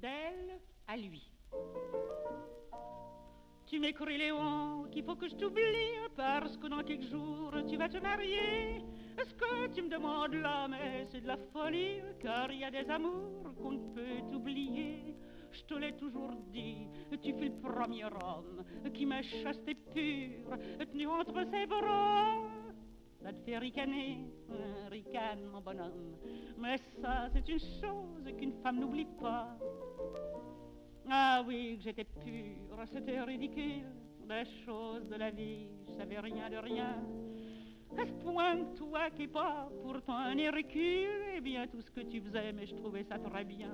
d'elle à lui. Tu m'écris, Léon, qu'il faut que je t'oublie parce que dans quelques jours tu vas te marier. Est-ce que tu me demandes là, mais c'est de la folie, car il y a des amours qu'on ne peut oublier. Je te l'ai toujours dit, tu fus le premier homme qui m'a chaste et pure, tenu entre ses bras. Fait ricaner, ricane mon bonhomme, mais ça c'est une chose qu'une femme n'oublie pas. Ah oui, que j'étais pure, c'était ridicule. Des choses de la vie, je savais rien de rien. À ce point que toi qui pas pourtant un Hercule, eh bien tout ce que tu faisais, mais je trouvais ça très bien.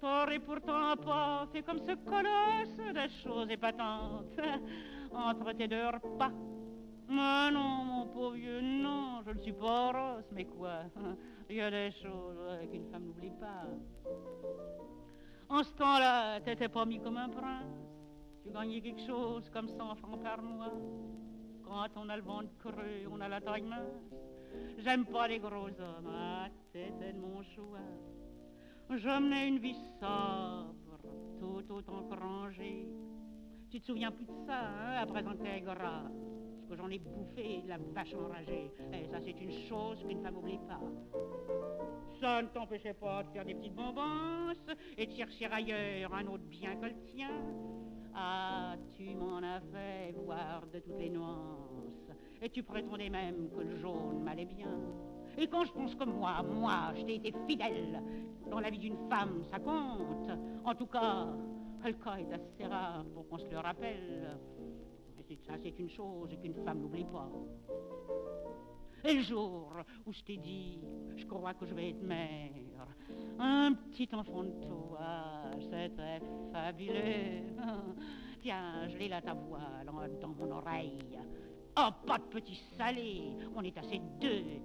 T'aurais pourtant pas fait comme ce colosse des choses épatantes entre tes deux repas. Mais non, mon pauvre vieux, non, je ne suis pas rosse, mais quoi? Il y a des choses qu'une femme n'oublie pas. En ce temps-là, t'étais pas mis comme un prince. Tu gagnais quelque chose comme 100 francs par mois. Quand on a le ventre creux, on a la taille mince. J'aime pas les gros hommes, ah, de mon choix. Je une vie sobre, tout autant que rangée. Tu te souviens plus de ça, hein, à présent t'es que j'en ai bouffé, la vache enragée. Et eh, ça, c'est une chose qu'une femme n'oublie pas. Ça ne t'empêchait pas de faire des petites bonbons et de chercher ailleurs un autre bien que le tien. Ah, tu m'en as fait voir de toutes les nuances. Et tu prétendais même que le jaune m'allait bien. Et quand je pense que moi, moi, je t'ai été fidèle, dans la vie d'une femme, ça compte. En tout cas, le cas est assez rare pour qu'on se le rappelle. Ça, c'est une chose qu'une femme n'oublie pas. Et le jour où je t'ai dit, je crois que je vais être mère, un petit enfant de toi, c'était fabuleux. Tiens, je l'ai là ta voix dans mon oreille. Oh, pas de petit salé, on est assez deux.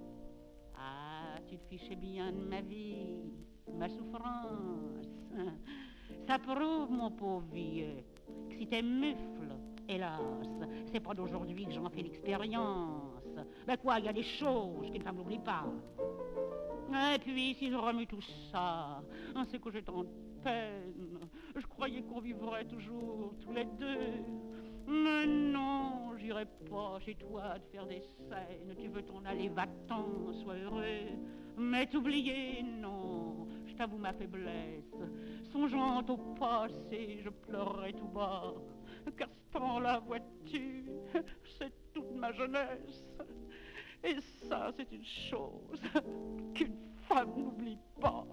Ah, tu te fichais bien de ma vie, ma souffrance. Ça prouve, mon pauvre vieux, que si t'es mufle, hélas, c'est pas d'aujourd'hui que j'en fais l'expérience. Ben quoi, il y a des choses qu'une femme n'oublie pas. Et puis, si je remue tout ça, hein, c'est que j'ai tant de peine. Je croyais qu'on vivrait toujours tous les deux. Mais non, j'irai pas chez toi te faire des scènes. Tu veux t'en aller, va-t'en, sois heureux. Mais t'oublier, non, je t'avoue ma faiblesse. Songeant au passé, je pleurerai tout bas. Ce temps-là, vois-tu, c'est toute ma jeunesse. Et ça, c'est une chose qu'une femme n'oublie pas.